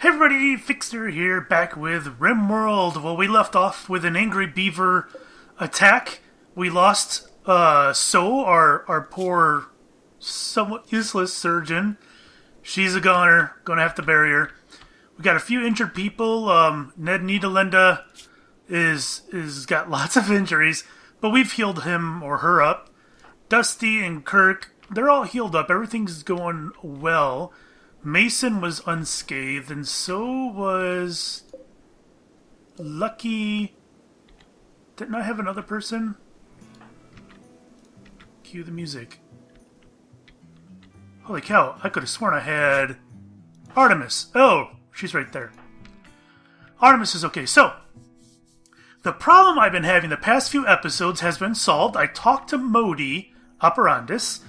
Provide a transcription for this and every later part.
Hey everybody, Fixxxer here, back with RimWorld. Well, we left off with an angry beaver attack. We lost uh, So, our our poor, somewhat useless surgeon. She's a goner. Gonna have to bury her. We got a few injured people. Um, Ned Niederlinde is is got lots of injuries, but we've healed him or her up. Dusty and Kirk, they're all healed up. Everything's going well. Mason was unscathed, and so was Lucky. Didn't I have another person? Cue the music. Holy cow, I could have sworn I had Artemis. Oh, she's right there. Artemis is okay. So, the problem I've been having the past few episodes has been solved. I talked to Modi Operandus,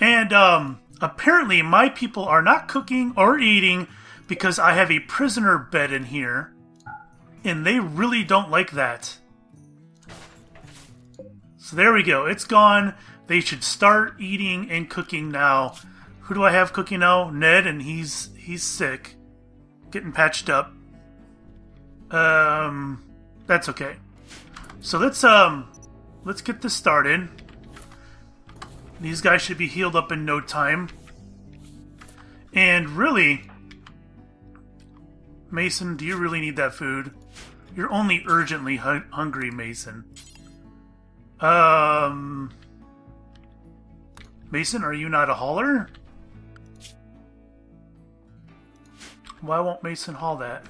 and um, apparently my people are not cooking or eating because I have a prisoner bed in here, and they really don't like that. So there we go. It's gone. They should start eating and cooking now. Who do I have cooking now? Ned, and he's he's sick, getting patched up. Um, that's okay. So let's um, let's get this started. These guys should be healed up in no time. And really, Mason, do you really need that food? You're only urgently hu- hungry, Mason. Um, Mason, are you not a hauler? Why won't Mason haul that?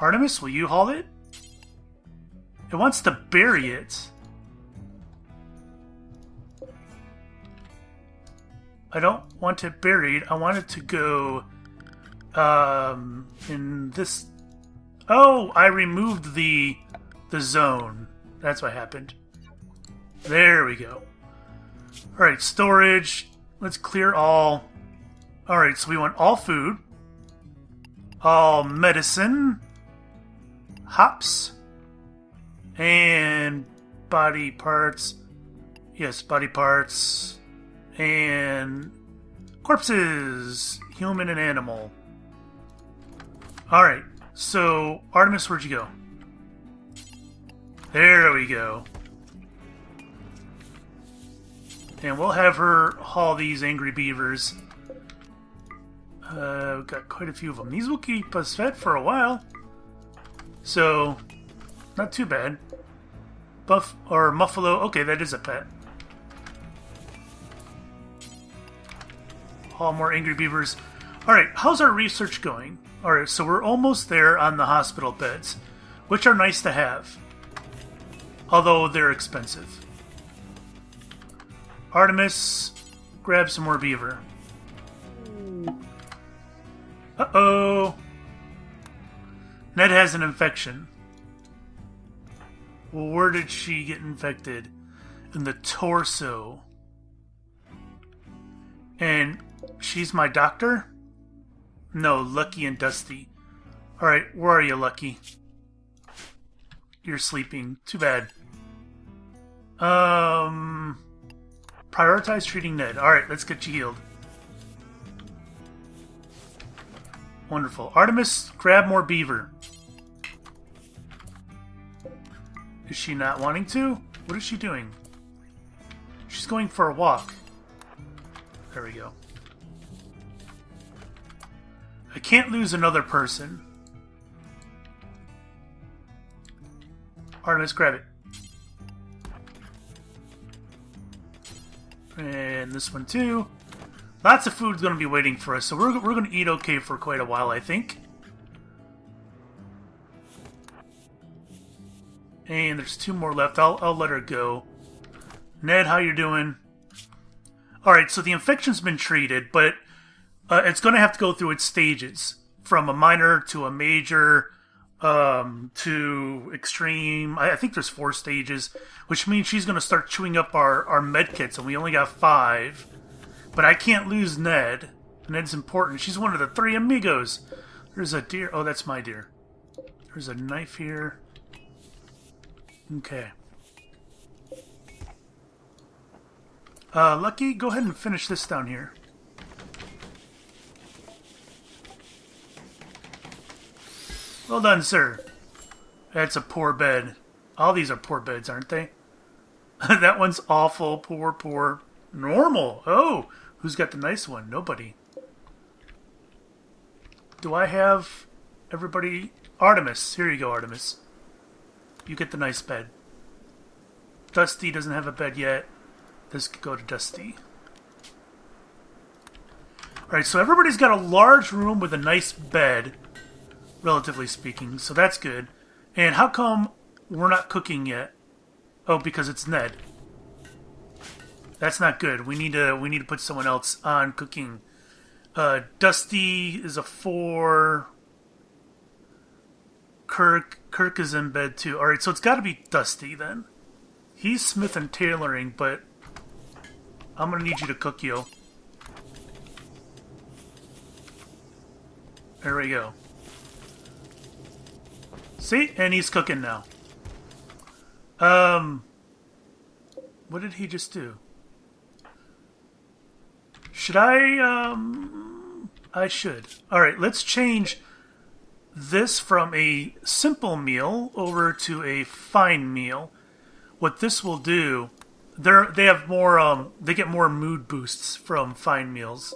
Artemis, will you haul it? It wants to bury it. I don't want it buried. I want it to go um, in this. Oh, I removed the the zone. That's what happened. There we go. All right, storage. Let's clear all. All right, so we want all food, all medicine, hops, and body parts. Yes, body parts and corpses, human and animal. All right, so Artemis, where'd you go? There we go. And we'll have her haul these angry beavers. Uh, we've got quite a few of them. These will keep us fed for a while. So, not too bad. Buff or Muffalo. Okay, that is a pet. More angry beavers. All right, how's our research going? All right, so we're almost there on the hospital beds, which are nice to have, although they're expensive. Artemis, grab some more beaver. Uh oh. Ned has an infection. Well, where did she get infected? In the torso. And she's my doctor? No, Lucky and Dusty. Alright, where are you, Lucky? You're sleeping. Too bad. Um. Prioritize treating Ned. Alright, let's get you healed. Wonderful. Artemis, grab more beaver. Is she not wanting to? What is she doing? She's going for a walk. There we go. I can't lose another person. Artemis, grab it. And this one too. Lots of food's going to be waiting for us, so we're, we're going to eat okay for quite a while, I think. And there's two more left. I'll, I'll let her go. Ned, how you doing? Alright, so the infection's been treated, but uh, it's going to have to go through its stages. From a minor to a major um, to extreme. I, I think there's four stages, which means she's going to start chewing up our, our med kits, and we only got five. But I can't lose Ned. Ned's important. She's one of the three amigos. There's a deer. Oh, that's my deer. There's a knife here. Okay. Uh, Lucky, go ahead and finish this down here. Hold on, sir. That's a poor bed. All these are poor beds, aren't they? that one's awful. Poor, poor. Normal. Oh, who's got the nice one? Nobody. Do I have everybody? Artemis. Here you go, Artemis. You get the nice bed. Dusty doesn't have a bed yet. This could go to Dusty. Alright, so everybody's got a large room with a nice bed, relatively speaking, so that's good. And how come we're not cooking yet? Oh, because it's Ned. That's not good. We need to we need to put someone else on cooking. Uh, Dusty is a four. Kirk Kirk is in bed too. All right, so it's got to be Dusty then. He's smith and tailoring, but I'm gonna need you to cook, yo. There we go. See? And he's cooking now. Um, what did he just do? Should I, um, I should. Alright, let's change this from a simple meal over to a fine meal. What this will do, they're, they have more, um, they get more mood boosts from fine meals.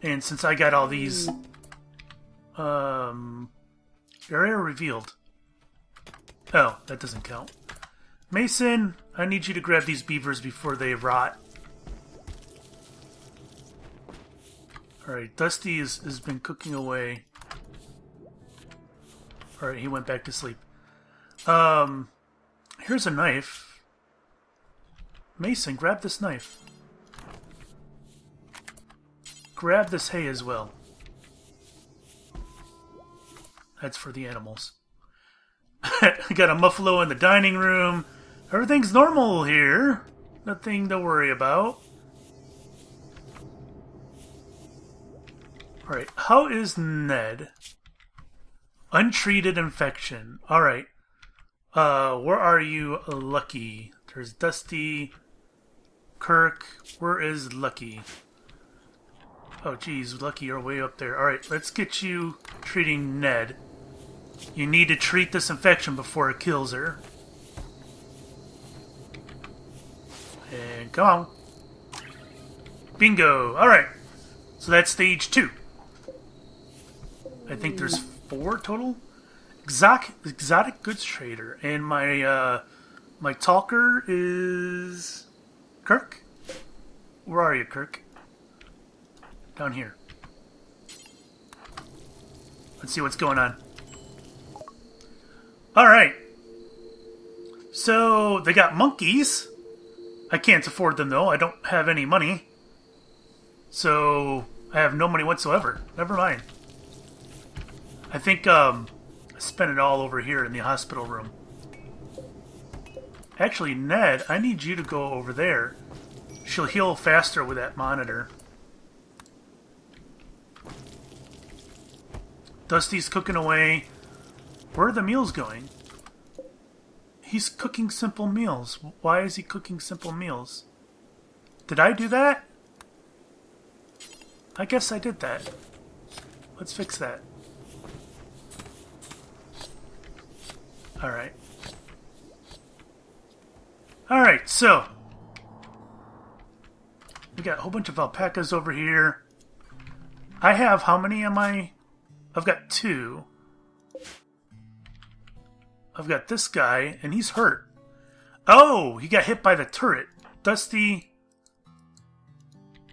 And since I got all these, um, area revealed. Oh, that doesn't count. Mason, I need you to grab these beavers before they rot. Alright, Dusty is, has been cooking away. Alright, he went back to sleep. Um, here's a knife. Mason, grab this knife. Grab this hay as well. That's for the animals. Got a muffalo in the dining room. Everything's normal here. Nothing to worry about. Alright, how is Ned? Untreated infection. Alright. Uh, where are you, Lucky? There's Dusty. Kirk. Where is Lucky? Oh, geez, Lucky, you're way up there. Alright, let's get you treating Ned. You need to treat this infection before it kills her. And come on. Bingo! Alright. So that's stage two. I think there's four total. Exotic, exotic goods trader. And my uh, my talker is Kirk. Where are you, Kirk? Down here. Let's see what's going on. Alright. So, they got monkeys. I can't afford them, though. I don't have any money. So, I have no money whatsoever. Never mind. I think, um, I spent it all over here in the hospital room. Actually, Ned, I need you to go over there. She'll heal faster with that monitor. Dusty's cooking away. Where are the meals going? He's cooking simple meals. Why is he cooking simple meals? Did I do that? I guess I did that. Let's fix that. Alright. Alright, so. We got a whole bunch of alpacas over here. I have, how many am I? I've got two. I've got this guy, and he's hurt. Oh, he got hit by the turret. Dusty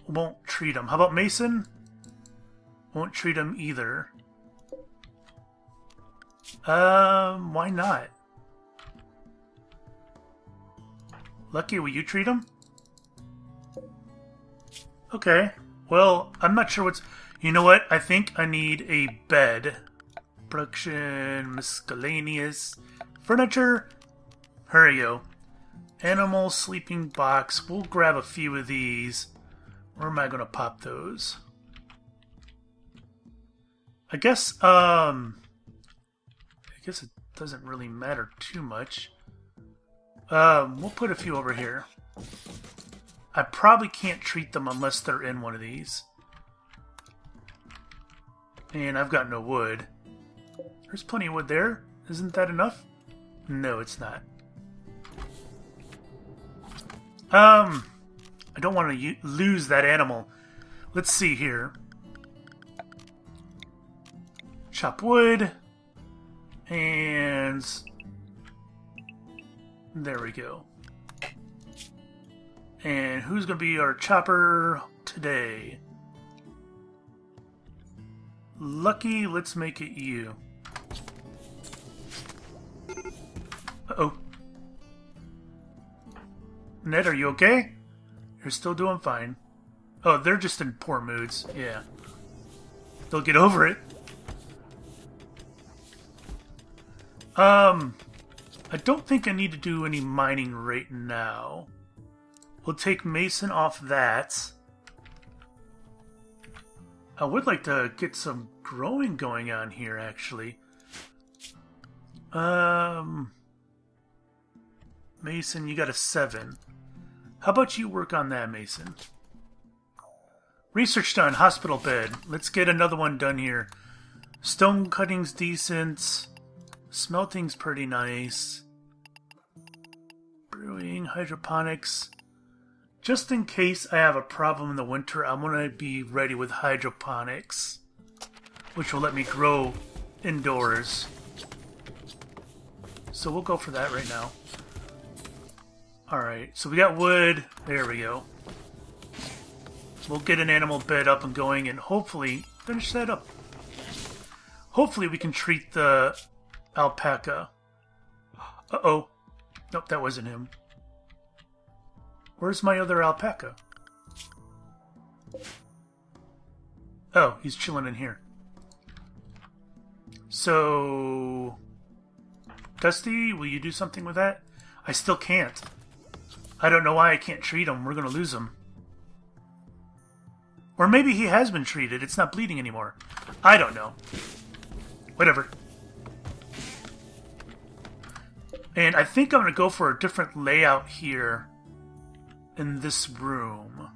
won't treat him. How about Mason? Won't treat him either. Um, why not? Lucky, will you treat him? Okay. Well, I'm not sure what's... You know what? I think I need a bed. Production, miscellaneous. Furniture. Go. Animal sleeping box. We'll grab a few of these. Where am I going to pop those? I guess, um... I guess it doesn't really matter too much. Um, we'll put a few over here. I probably can't treat them unless they're in one of these. And I've got no wood. There's plenty of wood there. Isn't that enough? No, it's not. Um, I don't want to lose that animal. Let's see here. Chop wood. And... There we go. And who's going to be our chopper today? Lucky, let's make it you. Ned, are you okay? You're still doing fine. Oh, they're just in poor moods. Yeah. They'll get over it. Um, I don't think I need to do any mining right now. We'll take Mason off that. I would like to get some growing going on here, actually. Um, Mason, you got a 7. How about you work on that, Mason? Research done. Hospital bed. Let's get another one done here. Stone cutting's decent. Smelting's pretty nice. Brewing, hydroponics. Just in case I have a problem in the winter, I'm going to be ready with hydroponics, which will let me grow indoors. So we'll go for that right now. Alright, so we got wood. There we go. We'll get an animal bed up and going and hopefully finish that up. Hopefully we can treat the alpaca. Uh-oh. Nope, that wasn't him. Where's my other alpaca? Oh, he's chilling in here. So... Dusty, will you do something with that? I still can't. I don't know why I can't treat him. We're going to lose him. Or maybe he has been treated. It's not bleeding anymore. I don't know. Whatever. And I think I'm going to go for a different layout here in this room.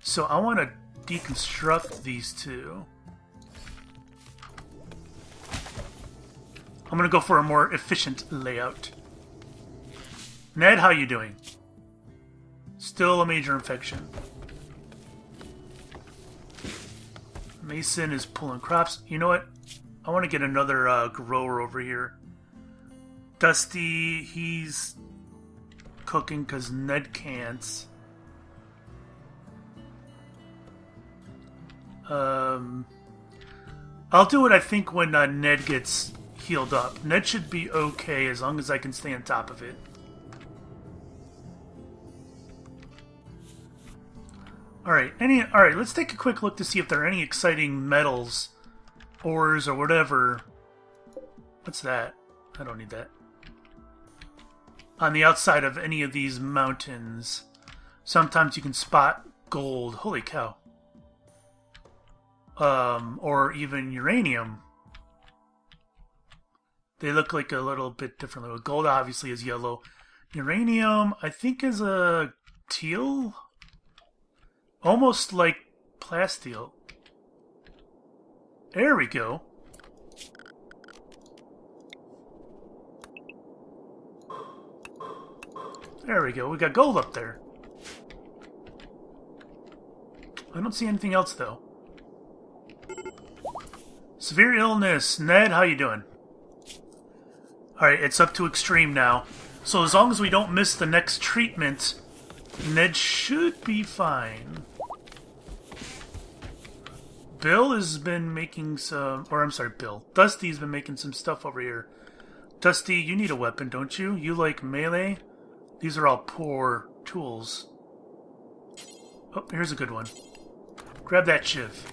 So I want to deconstruct these two. I'm going to go for a more efficient layout. Ned, how you doing? Still a major infection. Mason is pulling crops. You know what? I want to get another uh, grower over here. Dusty, he's cooking because Ned can't. Um, I'll do it, I think, when uh, Ned gets healed up. Ned should be okay as long as I can stay on top of it. Alright, any alright, let's take a quick look to see if there are any exciting metals, ores, or whatever. What's that? I don't need that on the outside of any of these mountains. Sometimes you can spot gold. Holy cow. Um, or even uranium. They look like a little bit differently. Gold obviously is yellow. Uranium, I think, is a teal? Almost like plasteel. There we go. There we go. We got gold up there. I don't see anything else, though. Severe illness. Ned, how you doing? Alright, it's up to extreme now. So as long as we don't miss the next treatment, Ned should be fine. Bill has been making some... Or, I'm sorry, Bill. Dusty's been making some stuff over here. Dusty, you need a weapon, don't you? You like melee? These are all poor tools. Oh, here's a good one. Grab that shiv.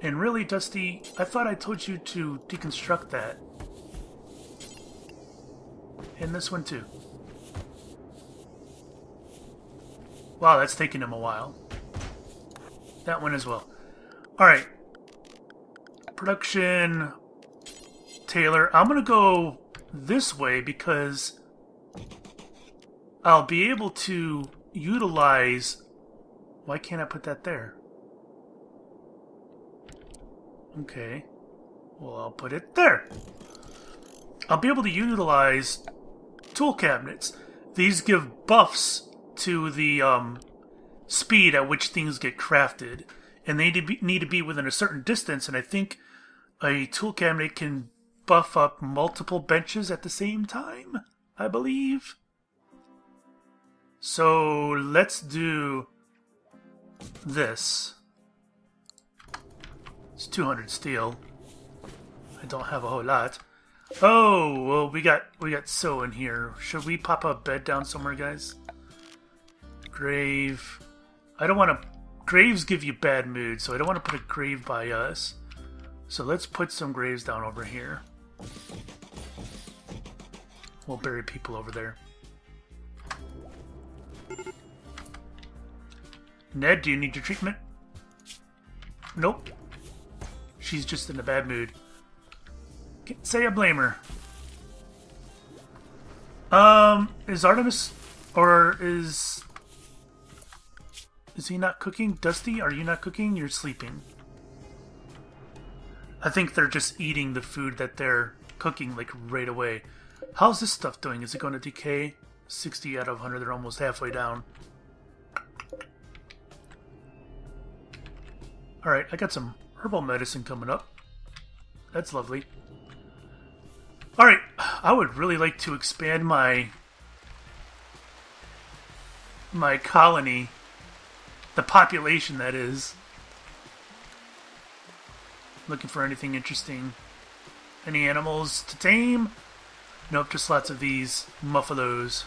And really, Dusty, I thought I told you to deconstruct that. And this one too. Wow, that's taking him a while. That one as well. Alright. Production. Tailor. I'm going to go this way because I'll be able to utilize... Why can't I put that there? Okay. Well, I'll put it there. I'll be able to utilize tool cabinets. These give buffs to the um, speed at which things get crafted, and they need to, be, within a certain distance. And I think a tool cabinet can buff up multiple benches at the same time. I believe. So let's do this. It's 200 steel. I don't have a whole lot. Oh, well, we got we got so in here. Should we pop a bed down somewhere, guys? Grave. I don't want to. Graves give you bad mood, so I don't want to put a grave by us. So let's put some graves down over here. We'll bury people over there. Ned, do you need your treatment? Nope. She's just in a bad mood. Can't say I blame her. Um, is Artemis or is is he not cooking? Dusty, are you not cooking? You're sleeping. I think they're just eating the food that they're cooking like right away. How's this stuff doing? Is it going to decay? 60 out of 100, they're almost halfway down. Alright, I got some herbal medicine coming up. That's lovely. Alright, I would really like to expand my my colony. The population, that is. Looking for anything interesting. Any animals to tame? Nope, just lots of these muffalos.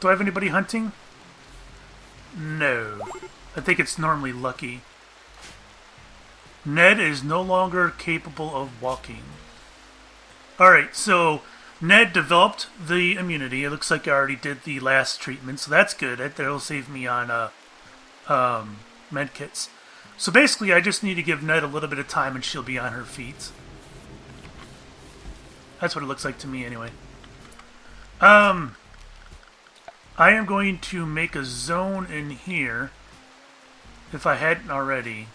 Do I have anybody hunting? No. I think it's normally lucky. Ned is no longer capable of walking. Alright, so Ned developed the immunity. It looks like I already did the last treatment, so that's good. That'll save me on uh, um, medkits. So basically, I just need to give Ned a little bit of time and she'll be on her feet. That's what it looks like to me, anyway. Um, I am going to make a zone in here, if I hadn't already.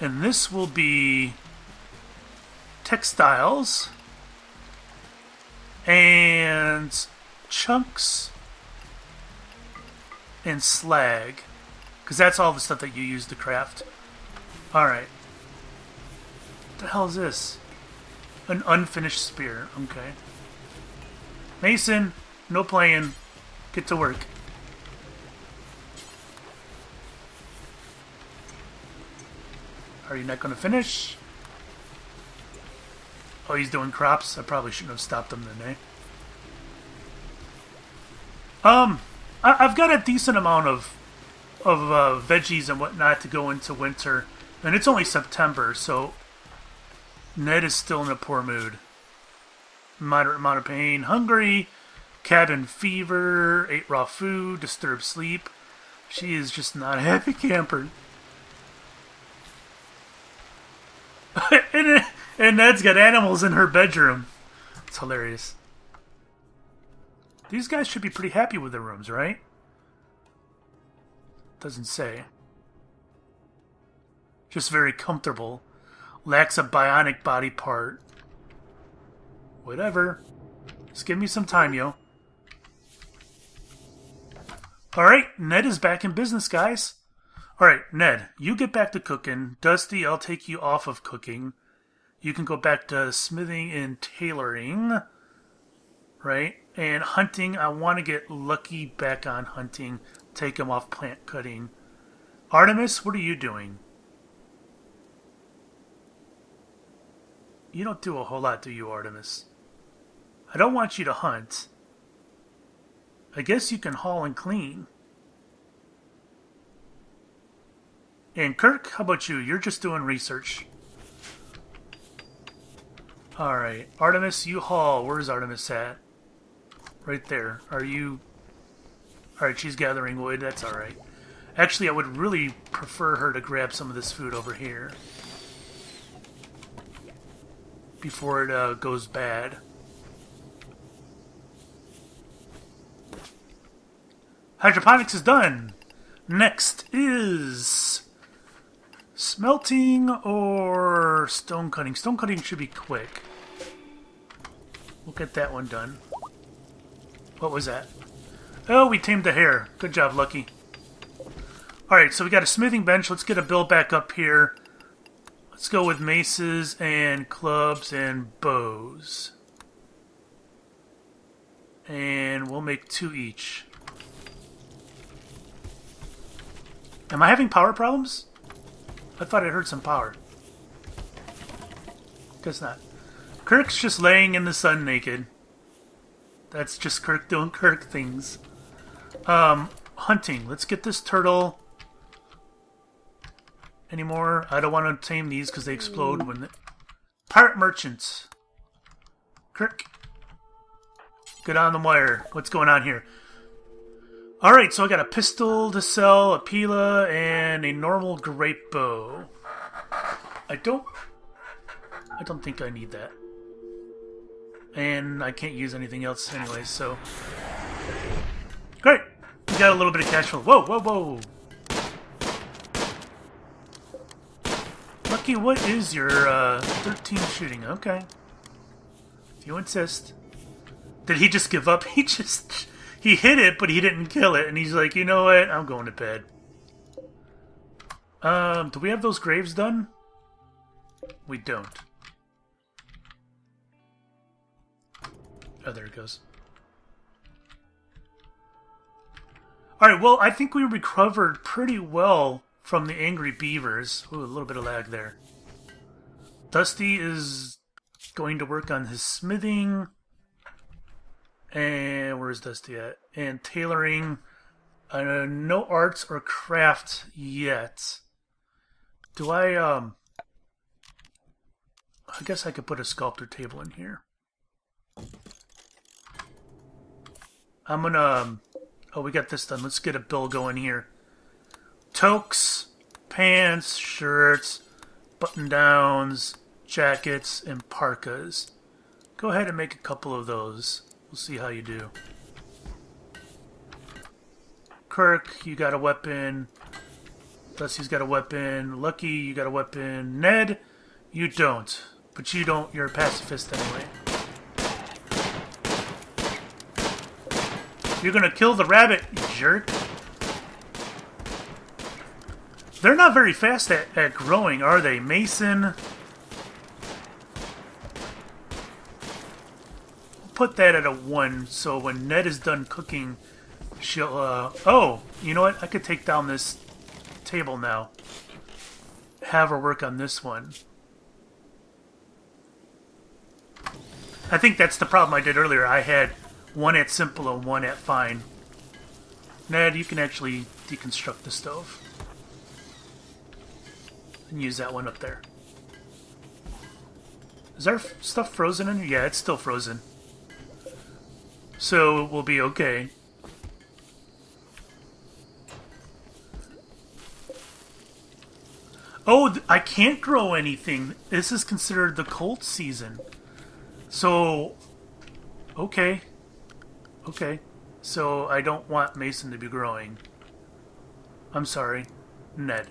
And this will be textiles and chunks and slag. Because that's all the stuff that you use to craft. Alright. What the hell is this? An unfinished spear. Okay. Mason, no playing. Get to work. Are you not going to finish? Oh, he's doing crops? I probably shouldn't have stopped him then, eh? Um, I have got a decent amount of of uh, veggies and whatnot to go into winter, and it's only September, so Ned is still in a poor mood. Moderate amount of pain, hungry, cabin fever, ate raw food, disturbed sleep. She is just not a happy camper. and, and Ned's got animals in her bedroom. It's hilarious. These guys should be pretty happy with their rooms, right? Doesn't say. Just very comfortable. Lacks a bionic body part. Whatever. Just give me some time, yo. Alright, Ned is back in business, guys. Alright, Ned, you get back to cooking. Dusty, I'll take you off of cooking. You can go back to smithing and tailoring. Right? And hunting, I want to get Lucky back on hunting take him off plant cutting. Artemis, what are you doing? You don't do a whole lot, do you, Artemis? I don't want you to hunt. I guess you can haul and clean. And Kirk, how about you? You're just doing research. Alright, Artemis, you haul. Where's Artemis at? Right there. Are you Alright, she's gathering wood. That's alright. Actually, I would really prefer her to grab some of this food over here. Before it uh, goes bad. Hydroponics is done. Next is smelting or stone cutting. Stone cutting should be quick. We'll get that one done. What was that? Oh, we tamed the hare. Good job, Lucky. Alright, so we got a smithing bench. Let's get a bill back up here. Let's go with maces and clubs and bows. And we'll make two each. Am I having power problems? I thought I heard some power. Guess not. Kirk's just laying in the sun naked. That's just Kirk doing Kirk things. Um, hunting. Let's get this turtle. Anymore? I don't want to tame these because they explode when... The... Pirate merchants. Kirk. Get on the wire. What's going on here? Alright, so I got a pistol to sell, a pila, and a normal great bow. I don't... I don't think I need that. And I can't use anything else anyway, so... Great! We got a little bit of cash flow. Whoa, whoa, whoa! Lucky, what is your uh, 13 shooting? Okay. If you insist. Did he just give up? He just... He hit it, but he didn't kill it, and he's like, you know what? I'm going to bed. Um, do we have those graves done? We don't. Oh, there it goes. Alright, well, I think we recovered pretty well from the angry beavers. Ooh, a little bit of lag there. Dusty is going to work on his smithing. And where's Dusty at? And tailoring. Uh, no arts or craft yet. Do I, um... I guess I could put a sculptor table in here. I'm gonna... Um, oh, we got this done. Let's get a bill going here. Toques, pants, shirts, button-downs, jackets, and parkas. Go ahead and make a couple of those. We'll see how you do. Kirk, you got a weapon. Dusty's got a weapon. Lucky, you got a weapon. Ned, you don't. But you don't, you're a pacifist anyway. You're gonna kill the rabbit, jerk. They're not very fast at, at growing, are they? Mason... Put that at a 1, so when Ned is done cooking, she'll, uh... Oh, you know what? I could take down this table now. Have her work on this one. I think that's the problem I did earlier. I had one at simple and one at fine. Ned, you can actually deconstruct the stove. And use that one up there. Is our stuff frozen in here? Yeah, it's still frozen. So we'll be okay. Oh, I can't grow anything. This is considered the cold season. So, okay. Okay. So I don't want Mason to be growing. I'm sorry. Ned.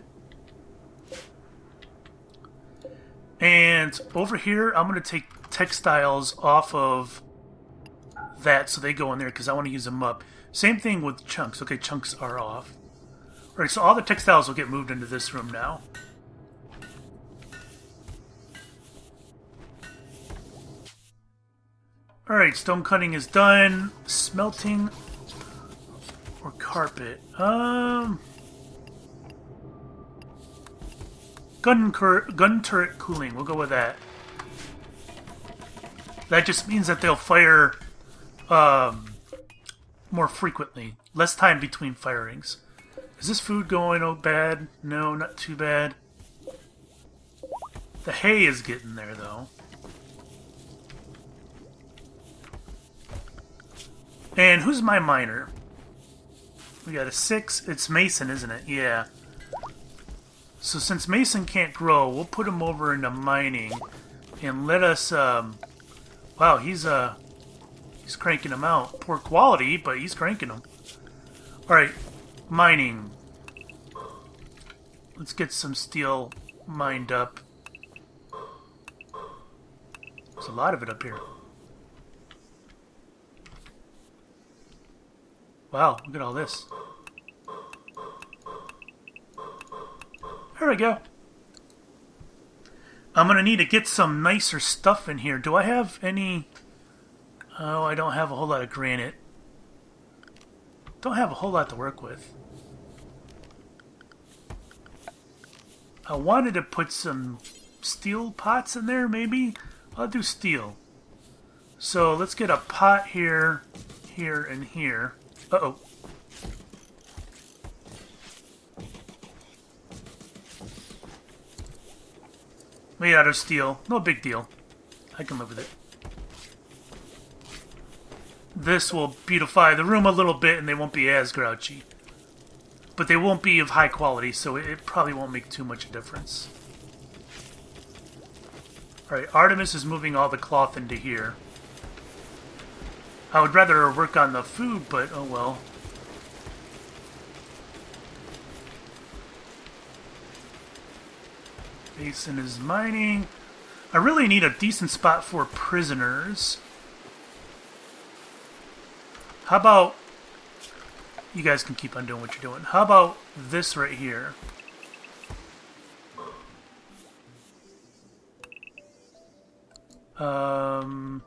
And over here, I'm going to take textiles off of that so they go in there because I want to use them up. Same thing with chunks. Okay, chunks are off. Alright, so all the textiles will get moved into this room now. Alright, stone cutting is done. Smelting or carpet. Um gun gun turret cooling. We'll go with that. That just means that they'll fire um, more frequently. Less time between firings. Is this food going oh bad? No, not too bad. The hay is getting there though. And who's my miner? We got a six. It's Mason, isn't it? Yeah. So since Mason can't grow, we'll put him over into mining and let us. Um, wow, he's uh, he's cranking them out. Poor quality, but he's cranking them. Alright, mining. Let's get some steel mined up. There's a lot of it up here. Wow, look at all this. There we go. I'm going to need to get some nicer stuff in here. Do I have any... Oh, I don't have a whole lot of granite. Don't have a whole lot to work with. I wanted to put some steel pots in there, maybe? I'll do steel. So let's get a pot here, here, and here. Uh-oh. Made out of steel. No big deal. I can live with it. This will beautify the room a little bit and they won't be as grouchy. But they won't be of high quality, so it probably won't make too much a difference. Alright, Artemis is moving all the cloth into here. I would rather work on the food, but oh well. Mason is mining. I really need a decent spot for prisoners. How about... You guys can keep on doing what you're doing. How about this right here? Um...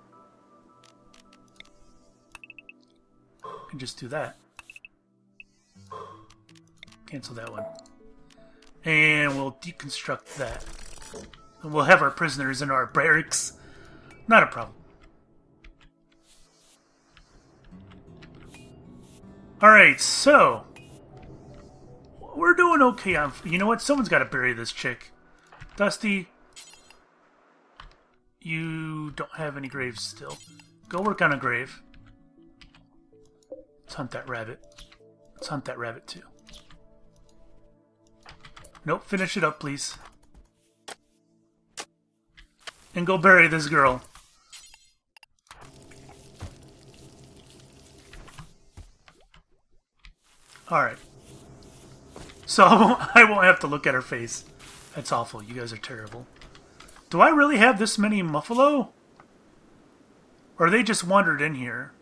Just do that. Cancel that one. And we'll deconstruct that. And we'll have our prisoners in our barracks. Not a problem. Alright, so... We're doing okay on... You know what? Someone's got to bury this chick. Dusty, you don't have any graves still. Go work on a grave. Let's hunt that rabbit. Let's hunt that rabbit too. Nope, finish it up, please. And go bury this girl. Alright. So I won't have to look at her face. That's awful. You guys are terrible. Do I really have this many Muffalo? Or they just wandered in here?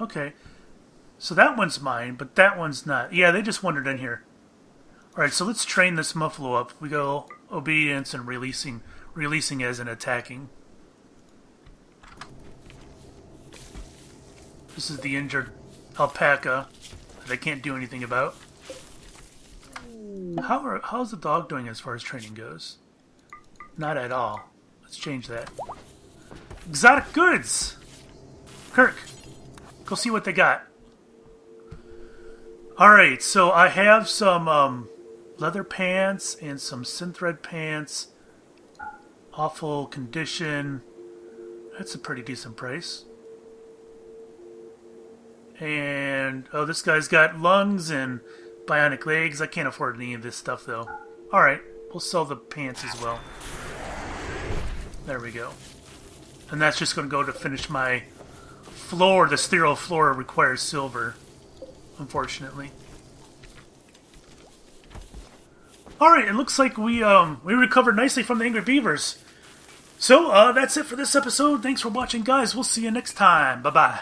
Okay. So that one's mine, but that one's not. Yeah, they just wandered in here. Alright, so let's train this Muffalo up. We go obedience and releasing releasing as an attacking. This is the injured alpaca that I can't do anything about. How are, how's the dog doing as far as training goes? Not at all. Let's change that. Exotic goods! Kirk, Go see what they got. Alright, so I have some um, leather pants and some synthread pants. Awful condition. That's a pretty decent price. And, oh, this guy's got lungs and bionic legs. I can't afford any of this stuff, though. Alright, we'll sell the pants as well. There we go. And that's just going to go to finish my floor, the sterile floor requires silver, unfortunately. Alright, it looks like we um we recovered nicely from the Angry Beavers. So, uh, that's it for this episode. Thanks for watching, guys. We'll see you next time. Bye-bye.